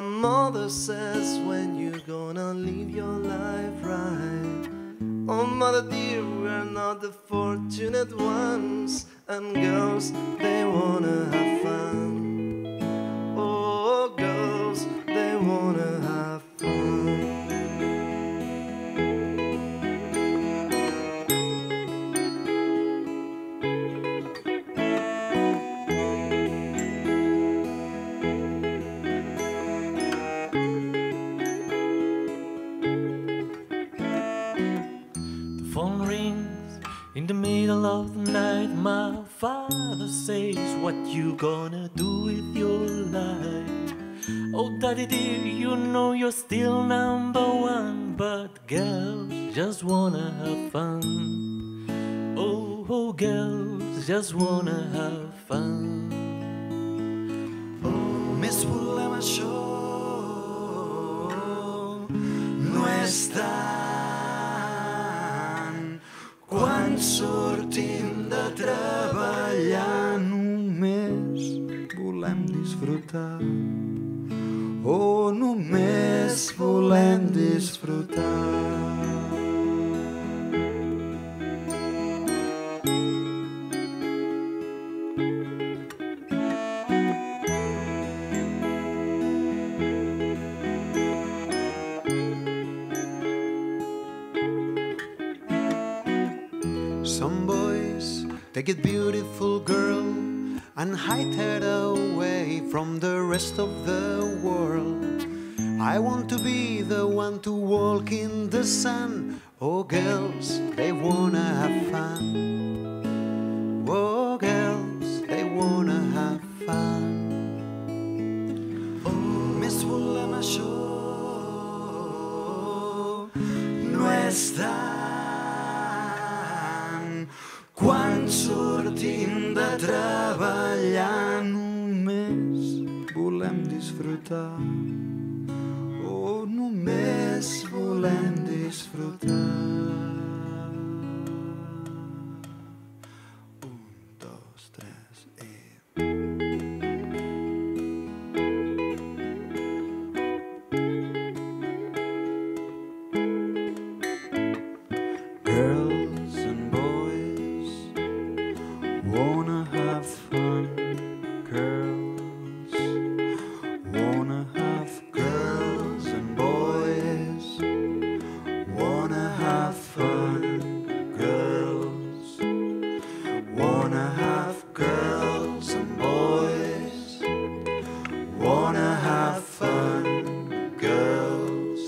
mother says when you gonna live your life right. Oh, mother dear, we're not the fortunate ones, and girls, they wanna have fun. Phone rings in the middle of the night. My father says, What you gonna do with your life? Oh, daddy dear, you know you're still number one, but girls just wanna have fun. Oh, oh girls just wanna have fun. Sortim de treballar només volem disfrutar. Oh només volem disfrutar Some boys take a beautiful girl and hide her away from the rest of the world. I want to be the one to walk in the sun. Oh, girls, they wanna have fun. Oh, girls, they wanna have fun. Oh, volem això. No és sortim de treballar només volem disfrutar. Wanna have fun. Girls wanna have girls and boys wanna have fun. Girls wanna have girls and boys wanna have fun. Girls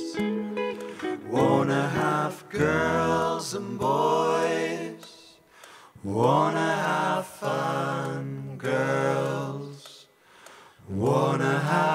wanna have girls and boys wanna wanna have.